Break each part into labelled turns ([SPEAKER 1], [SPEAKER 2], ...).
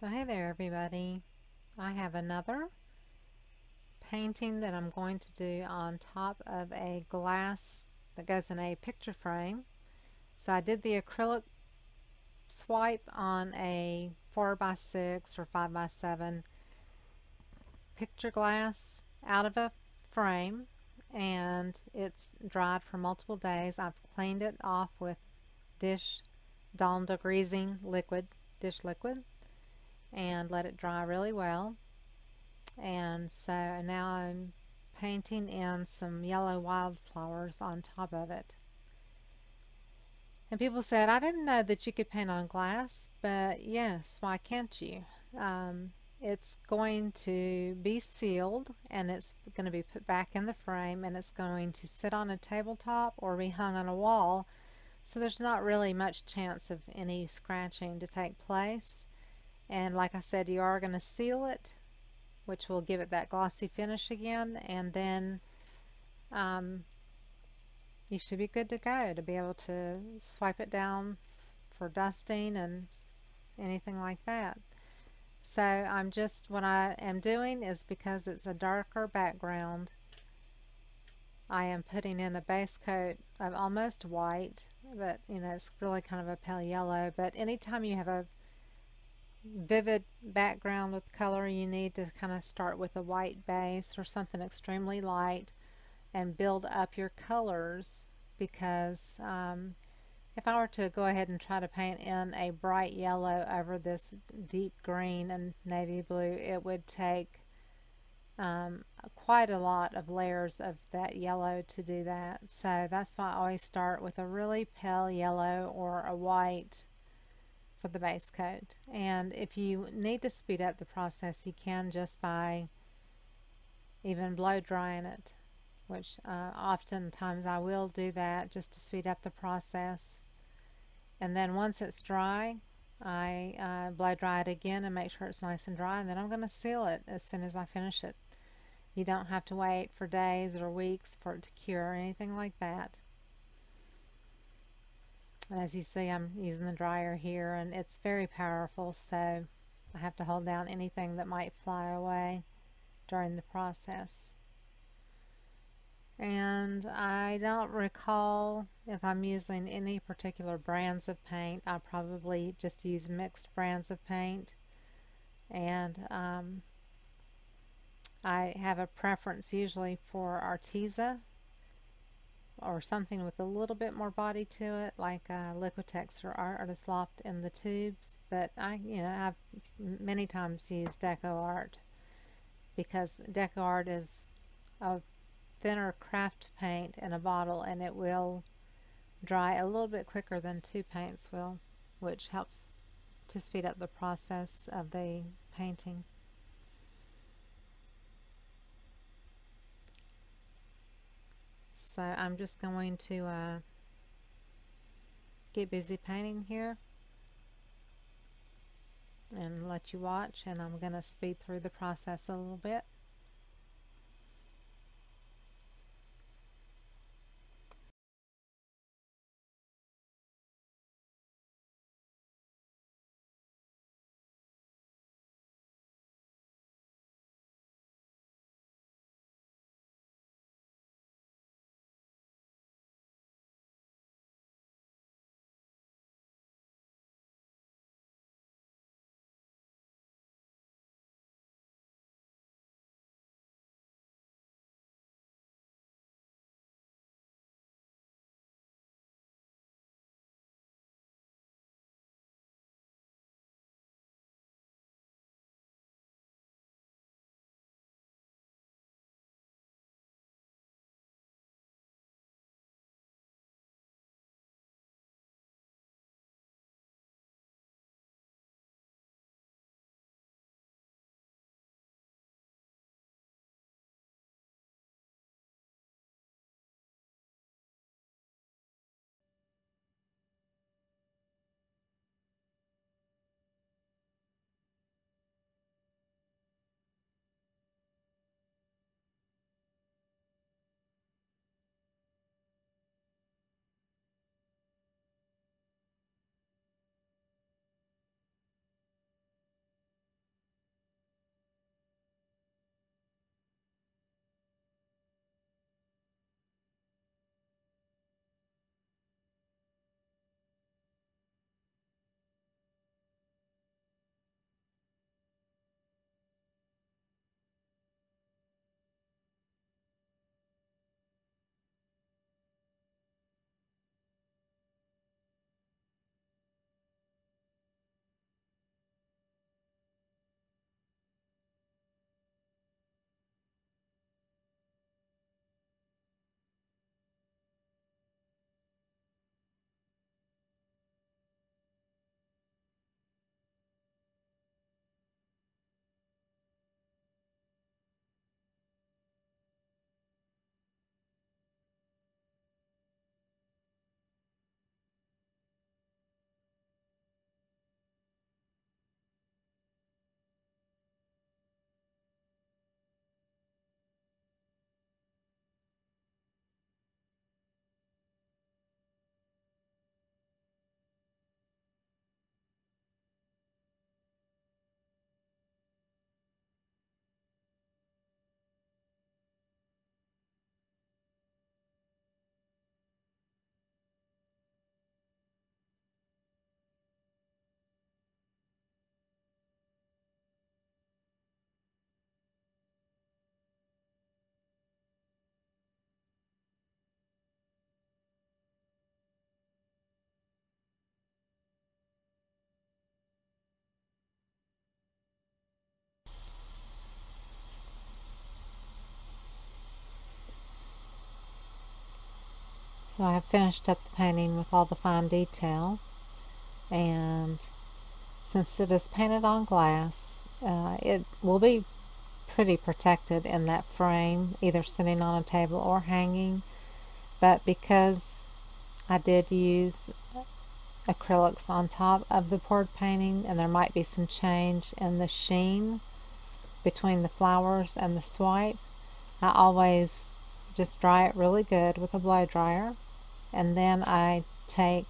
[SPEAKER 1] So hey there everybody. I have another painting that I'm going to do on top of a glass that goes in a picture frame. So I did the acrylic swipe on a 4x6 or 5x7 picture glass out of a frame and it's dried for multiple days. I've cleaned it off with dish Dawn degreasing liquid, dish liquid and let it dry really well. And so now I'm painting in some yellow wildflowers on top of it. And people said, I didn't know that you could paint on glass, but yes, why can't you? Um, it's going to be sealed and it's going to be put back in the frame and it's going to sit on a tabletop or be hung on a wall so there's not really much chance of any scratching to take place and like I said you are going to seal it which will give it that glossy finish again and then um, you should be good to go to be able to swipe it down for dusting and anything like that. So I'm just, what I am doing is because it's a darker background, I am putting in a base coat of almost white, but you know, it's really kind of a pale yellow, but anytime you have a vivid background with color you need to kind of start with a white base or something extremely light and build up your colors because um, if I were to go ahead and try to paint in a bright yellow over this deep green and navy blue it would take um, quite a lot of layers of that yellow to do that. So that's why I always start with a really pale yellow or a white for the base coat. And if you need to speed up the process, you can just by even blow drying it, which uh, oftentimes I will do that just to speed up the process. And then once it's dry, I uh, blow dry it again and make sure it's nice and dry, and then I'm going to seal it as soon as I finish it. You don't have to wait for days or weeks for it to cure or anything like that. As you see, I'm using the dryer here, and it's very powerful, so I have to hold down anything that might fly away during the process. And I don't recall if I'm using any particular brands of paint. I probably just use mixed brands of paint. And um, I have a preference usually for Arteza or something with a little bit more body to it like uh, Liquitex or Artist Loft in the tubes but I you know I've many times used Deco Art because Deco Art is a thinner craft paint in a bottle and it will dry a little bit quicker than two paints will which helps to speed up the process of the painting. So I'm just going to uh, get busy painting here and let you watch and I'm going to speed through the process a little bit. So I have finished up the painting with all the fine detail. And since it is painted on glass uh, it will be pretty protected in that frame either sitting on a table or hanging. But because I did use acrylics on top of the poured painting and there might be some change in the sheen between the flowers and the swipe I always just dry it really good with a blow dryer and then I take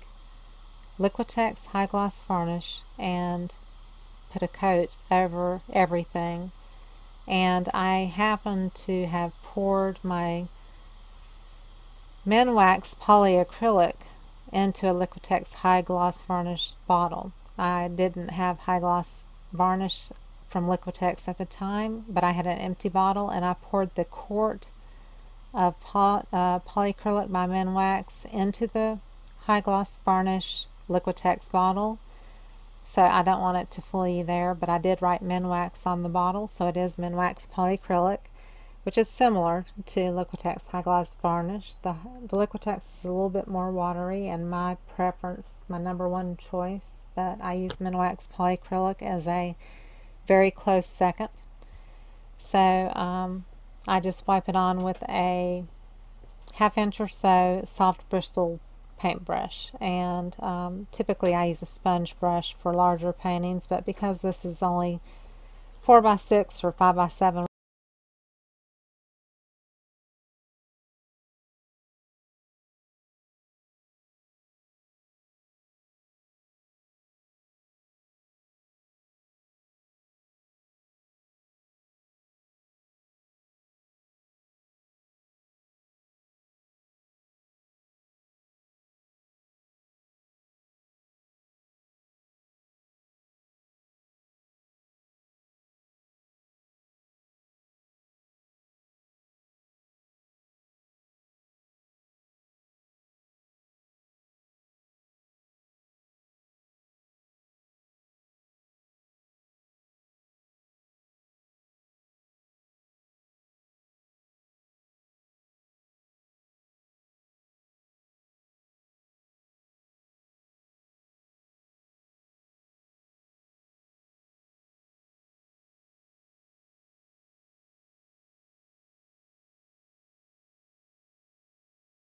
[SPEAKER 1] Liquitex high gloss varnish and put a coat over everything and I happen to have poured my Minwax polyacrylic into a Liquitex high gloss varnish bottle. I didn't have high gloss varnish from Liquitex at the time, but I had an empty bottle and I poured the quart of poly, uh, polyacrylic by Minwax into the high gloss varnish Liquitex bottle. So I don't want it to fool you there, but I did write Minwax on the bottle, so it is Minwax polyacrylic, which is similar to Liquitex high gloss varnish. The, the Liquitex is a little bit more watery and my preference, my number one choice, but I use Minwax polyacrylic as a very close second. So um, I just wipe it on with a half inch or so soft bristle paintbrush. And um, typically I use a sponge brush for larger paintings but because this is only 4 by 6 or 5 by 7